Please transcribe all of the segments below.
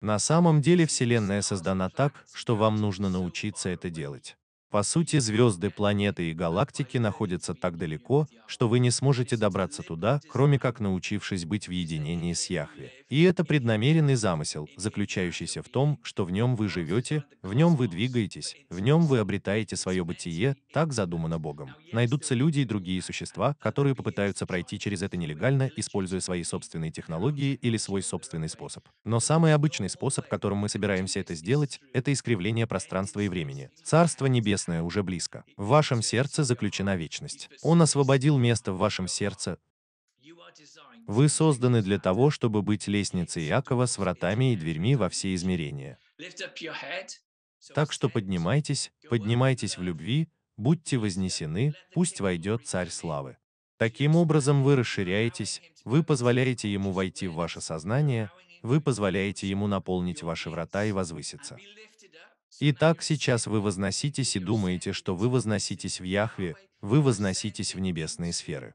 На самом деле Вселенная создана так, что вам нужно научиться это делать. По сути, звезды, планеты и галактики находятся так далеко, что вы не сможете добраться туда, кроме как научившись быть в единении с Яхве. И это преднамеренный замысел, заключающийся в том, что в нем вы живете, в нем вы двигаетесь, в нем вы обретаете свое бытие, так задумано Богом. Найдутся люди и другие существа, которые попытаются пройти через это нелегально, используя свои собственные технологии или свой собственный способ. Но самый обычный способ, которым мы собираемся это сделать, это искривление пространства и времени. Царство Небесное уже близко. В вашем сердце заключена вечность. Он освободил место в вашем сердце. Вы созданы для того, чтобы быть лестницей Иакова с вратами и дверьми во все измерения. Так что поднимайтесь, поднимайтесь в любви, будьте вознесены, пусть войдет Царь Славы. Таким образом вы расширяетесь, вы позволяете Ему войти в ваше сознание, вы позволяете Ему наполнить ваши врата и возвыситься. Итак, сейчас вы возноситесь и думаете, что вы возноситесь в Яхве, вы возноситесь в небесные сферы.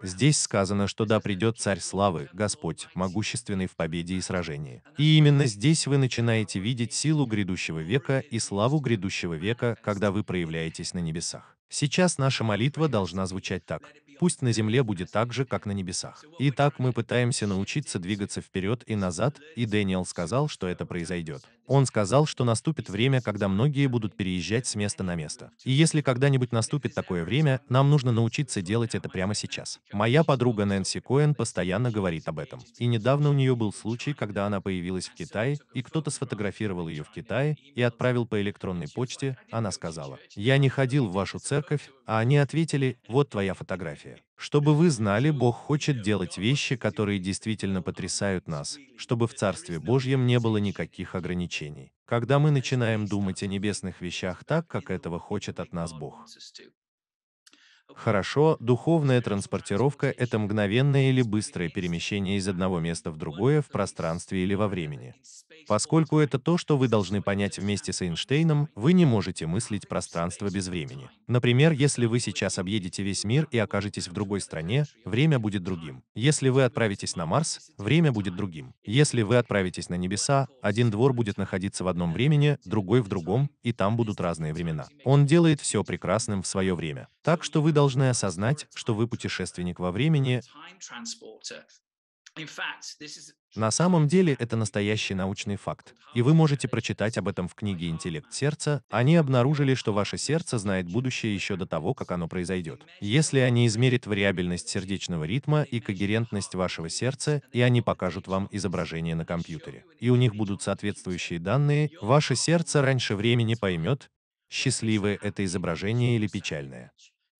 Здесь сказано, что да придет Царь Славы, Господь, могущественный в победе и сражении. И именно здесь вы начинаете видеть силу грядущего века и славу грядущего века, когда вы проявляетесь на небесах. Сейчас наша молитва должна звучать так. Пусть на земле будет так же, как на небесах. Итак, мы пытаемся научиться двигаться вперед и назад, и Дэниел сказал, что это произойдет. Он сказал, что наступит время, когда многие будут переезжать с места на место. И если когда-нибудь наступит такое время, нам нужно научиться делать это прямо сейчас. Моя подруга Нэнси Коэн постоянно говорит об этом. И недавно у нее был случай, когда она появилась в Китае, и кто-то сфотографировал ее в Китае и отправил по электронной почте. Она сказала, «Я не ходил в вашу церковь», а они ответили, «Вот твоя фотография». Чтобы вы знали, Бог хочет делать вещи, которые действительно потрясают нас, чтобы в Царстве Божьем не было никаких ограничений. Когда мы начинаем думать о небесных вещах так, как этого хочет от нас Бог. Хорошо, духовная транспортировка – это мгновенное или быстрое перемещение из одного места в другое в пространстве или во времени. Поскольку это то, что вы должны понять вместе с Эйнштейном, вы не можете мыслить пространство без времени. Например, если вы сейчас объедете весь мир и окажетесь в другой стране, время будет другим. Если вы отправитесь на Марс, время будет другим. Если вы отправитесь на небеса, один двор будет находиться в одном времени, другой в другом, и там будут разные времена. Он делает все прекрасным в свое время. Так что вы должны осознать, что вы путешественник во времени, на самом деле это настоящий научный факт, и вы можете прочитать об этом в книге «Интеллект сердца». Они обнаружили, что ваше сердце знает будущее еще до того, как оно произойдет. Если они измерят вариабельность сердечного ритма и когерентность вашего сердца, и они покажут вам изображение на компьютере, и у них будут соответствующие данные, ваше сердце раньше времени поймет, счастливое это изображение или печальное.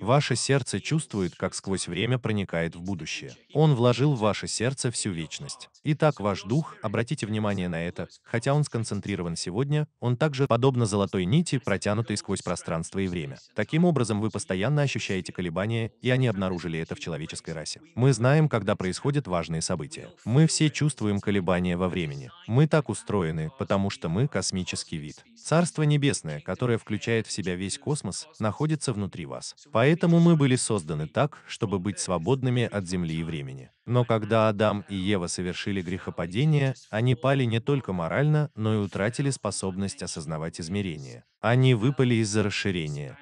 Ваше сердце чувствует, как сквозь время проникает в будущее. Он вложил в ваше сердце всю вечность. Итак, ваш дух, обратите внимание на это, хотя он сконцентрирован сегодня, он также, подобно золотой нити, протянутый сквозь пространство и время. Таким образом, вы постоянно ощущаете колебания, и они обнаружили это в человеческой расе. Мы знаем, когда происходят важные события. Мы все чувствуем колебания во времени. Мы так устроены, потому что мы космический вид. Царство Небесное, которое включает в себя весь космос, находится внутри вас. Поэтому Поэтому мы были созданы так, чтобы быть свободными от земли и времени. Но когда Адам и Ева совершили грехопадение, они пали не только морально, но и утратили способность осознавать измерения. Они выпали из-за расширения.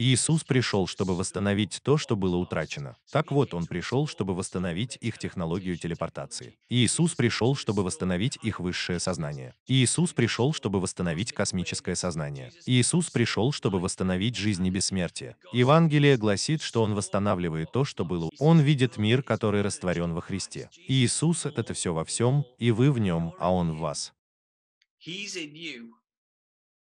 Иисус пришел, чтобы восстановить то, что было утрачено. Так вот, Он пришел, чтобы восстановить их технологию телепортации. Иисус пришел, чтобы восстановить их высшее сознание. Иисус пришел, чтобы восстановить космическое сознание. Иисус пришел, чтобы восстановить жизнь и бессмертие. Евангелие гласит, что Он восстанавливает то, что было. Он видит мир, который растворен во Христе. Иисус — это все во всем, и вы в Нем, а Он в вас.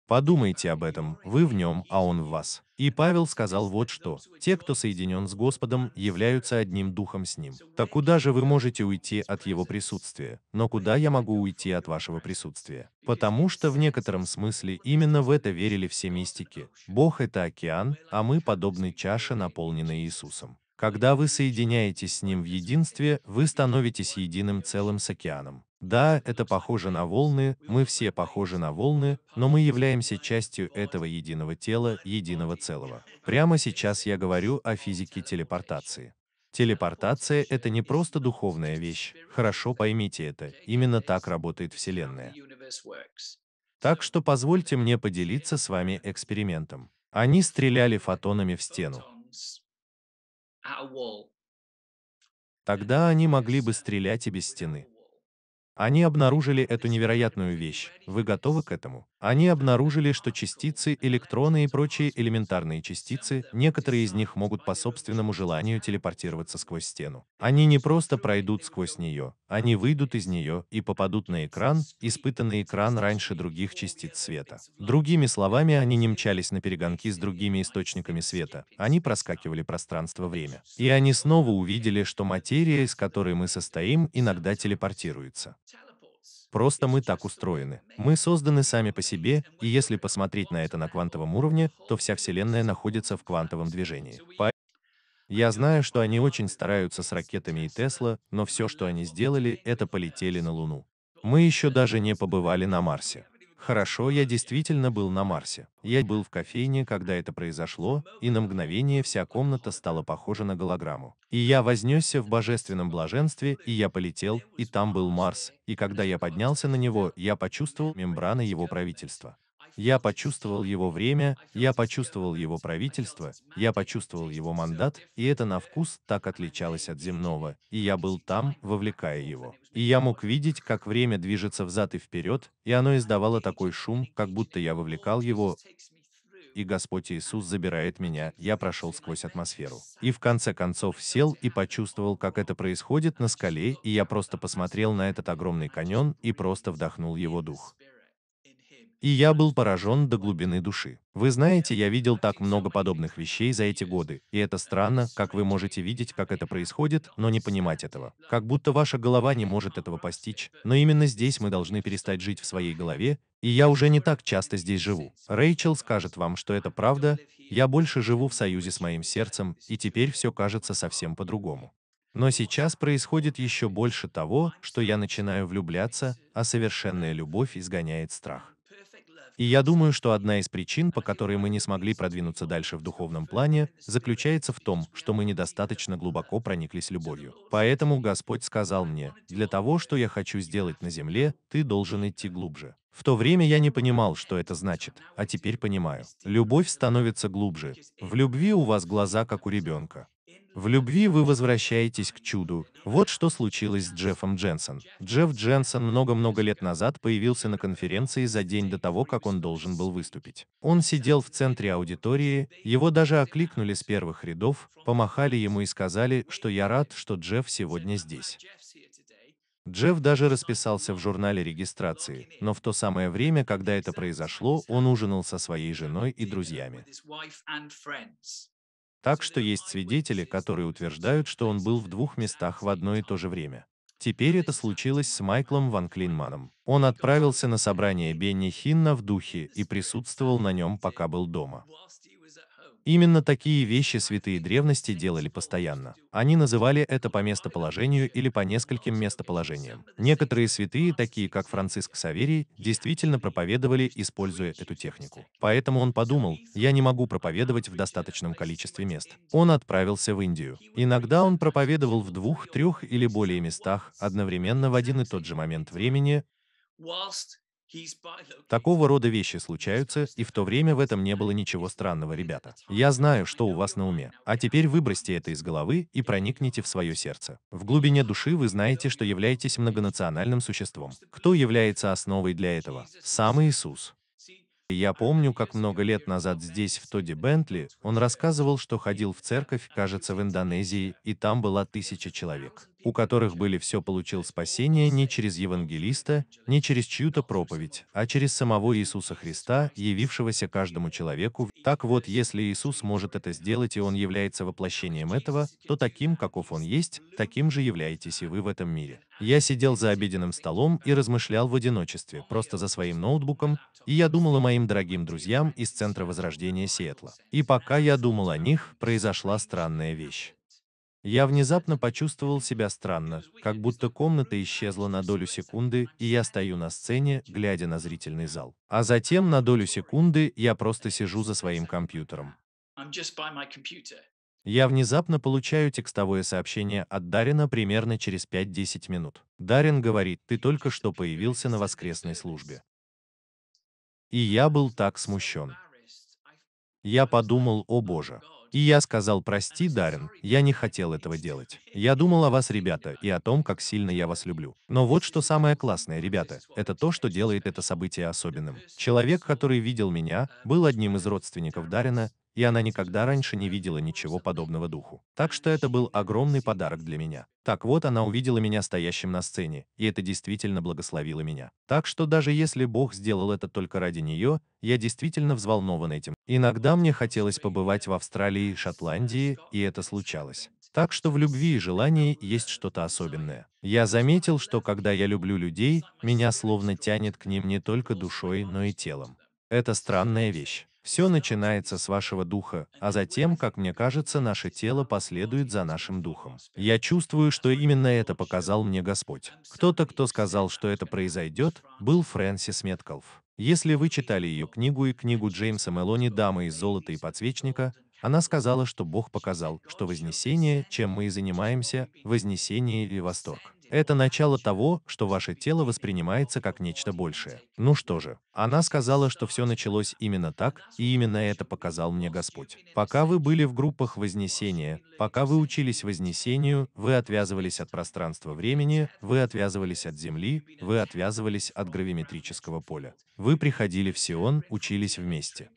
Подумайте об этом, вы в нем, а он в вас. И Павел сказал вот что. Те, кто соединен с Господом, являются одним духом с Ним. Так куда же вы можете уйти от Его присутствия? Но куда я могу уйти от вашего присутствия? Потому что в некотором смысле именно в это верили все мистики. Бог — это океан, а мы подобны чаше, наполненной Иисусом. Когда вы соединяетесь с Ним в единстве, вы становитесь единым целым с океаном. Да, это похоже на волны, мы все похожи на волны, но мы являемся частью этого единого тела, единого целого. Прямо сейчас я говорю о физике телепортации. Телепортация– это не просто духовная вещь. Хорошо поймите это. Именно так работает Вселенная. Так что позвольте мне поделиться с вами экспериментом. Они стреляли фотонами в стену. Тогда они могли бы стрелять и без стены. Они обнаружили эту невероятную вещь. Вы готовы к этому? Они обнаружили, что частицы, электроны и прочие элементарные частицы, некоторые из них могут по собственному желанию телепортироваться сквозь стену. Они не просто пройдут сквозь нее, они выйдут из нее и попадут на экран, испытанный экран раньше других частиц света. Другими словами, они не мчались на перегонки с другими источниками света, они проскакивали пространство-время. И они снова увидели, что материя, из которой мы состоим, иногда телепортируется. Просто мы так устроены. Мы созданы сами по себе, и если посмотреть на это на квантовом уровне, то вся Вселенная находится в квантовом движении. Я знаю, что они очень стараются с ракетами и Тесла, но все, что они сделали, это полетели на Луну. Мы еще даже не побывали на Марсе. Хорошо, я действительно был на Марсе. Я был в кофейне, когда это произошло, и на мгновение вся комната стала похожа на голограмму. И я вознесся в божественном блаженстве, и я полетел, и там был Марс, и когда я поднялся на него, я почувствовал мембраны его правительства. Я почувствовал его время, я почувствовал его правительство, я почувствовал его мандат, и это на вкус так отличалось от земного, и я был там, вовлекая его. И я мог видеть, как время движется взад и вперед, и оно издавало такой шум, как будто я вовлекал его, и Господь Иисус забирает меня, я прошел сквозь атмосферу. И в конце концов сел и почувствовал, как это происходит на скале, и я просто посмотрел на этот огромный каньон и просто вдохнул его дух. И я был поражен до глубины души. Вы знаете, я видел так много подобных вещей за эти годы, и это странно, как вы можете видеть, как это происходит, но не понимать этого. Как будто ваша голова не может этого постичь, но именно здесь мы должны перестать жить в своей голове, и я уже не так часто здесь живу. Рэйчел скажет вам, что это правда, я больше живу в союзе с моим сердцем, и теперь все кажется совсем по-другому. Но сейчас происходит еще больше того, что я начинаю влюбляться, а совершенная любовь изгоняет страх. И я думаю, что одна из причин, по которой мы не смогли продвинуться дальше в духовном плане, заключается в том, что мы недостаточно глубоко прониклись любовью. Поэтому Господь сказал мне, для того, что я хочу сделать на земле, ты должен идти глубже. В то время я не понимал, что это значит, а теперь понимаю. Любовь становится глубже. В любви у вас глаза, как у ребенка. В любви вы возвращаетесь к чуду. Вот что случилось с Джеффом Дженсон. Джефф Дженсон много-много лет назад появился на конференции за день до того, как он должен был выступить. Он сидел в центре аудитории, его даже окликнули с первых рядов, помахали ему и сказали, что я рад, что Джефф сегодня здесь. Джефф даже расписался в журнале регистрации, но в то самое время, когда это произошло, он ужинал со своей женой и друзьями. Так что есть свидетели, которые утверждают, что он был в двух местах в одно и то же время. Теперь это случилось с Майклом Ван Клинманом. Он отправился на собрание Бенни Хинна в духе и присутствовал на нем, пока был дома. Именно такие вещи святые древности делали постоянно. Они называли это по местоположению или по нескольким местоположениям. Некоторые святые, такие как Франциск Саверий, действительно проповедовали, используя эту технику. Поэтому он подумал, я не могу проповедовать в достаточном количестве мест. Он отправился в Индию. Иногда он проповедовал в двух, трех или более местах одновременно в один и тот же момент времени, Такого рода вещи случаются, и в то время в этом не было ничего странного, ребята. Я знаю, что у вас на уме. А теперь выбросьте это из головы и проникните в свое сердце. В глубине души вы знаете, что являетесь многонациональным существом. Кто является основой для этого? Сам Иисус. Я помню, как много лет назад здесь, в Тоди Бентли, он рассказывал, что ходил в церковь, кажется, в Индонезии, и там была тысяча человек у которых были все получил спасение не через евангелиста, не через чью-то проповедь, а через самого Иисуса Христа, явившегося каждому человеку. Так вот, если Иисус может это сделать и Он является воплощением этого, то таким, каков Он есть, таким же являетесь и вы в этом мире. Я сидел за обеденным столом и размышлял в одиночестве, просто за своим ноутбуком, и я думал о моим дорогим друзьям из Центра Возрождения Сиэтла. И пока я думал о них, произошла странная вещь. Я внезапно почувствовал себя странно, как будто комната исчезла на долю секунды, и я стою на сцене, глядя на зрительный зал. А затем на долю секунды я просто сижу за своим компьютером. Я внезапно получаю текстовое сообщение от Дарина примерно через пять-десять минут. Дарин говорит, ты только что появился на воскресной службе. И я был так смущен. Я подумал, о боже. И я сказал, прости, Даррен, я не хотел этого делать. Я думал о вас, ребята, и о том, как сильно я вас люблю. Но вот что самое классное, ребята, это то, что делает это событие особенным. Человек, который видел меня, был одним из родственников Дарина, и она никогда раньше не видела ничего подобного духу. Так что это был огромный подарок для меня. Так вот, она увидела меня стоящим на сцене, и это действительно благословило меня. Так что даже если Бог сделал это только ради нее, я действительно взволнован этим. Иногда мне хотелось побывать в Австралии и Шотландии, и это случалось. Так что в любви и желании есть что-то особенное. Я заметил, что когда я люблю людей, меня словно тянет к ним не только душой, но и телом. Это странная вещь. Все начинается с вашего духа, а затем, как мне кажется, наше тело последует за нашим духом. Я чувствую, что именно это показал мне Господь. Кто-то, кто сказал, что это произойдет, был Фрэнсис Меткалф. Если вы читали ее книгу и книгу Джеймса Мелони «Дама из золота и подсвечника», она сказала, что Бог показал, что вознесение, чем мы и занимаемся, вознесение или восторг. Это начало того, что ваше тело воспринимается как нечто большее. Ну что же, она сказала, что все началось именно так, и именно это показал мне Господь. Пока вы были в группах Вознесения, пока вы учились Вознесению, вы отвязывались от пространства времени, вы отвязывались от Земли, вы отвязывались от гравиметрического поля. Вы приходили в Сион, учились вместе.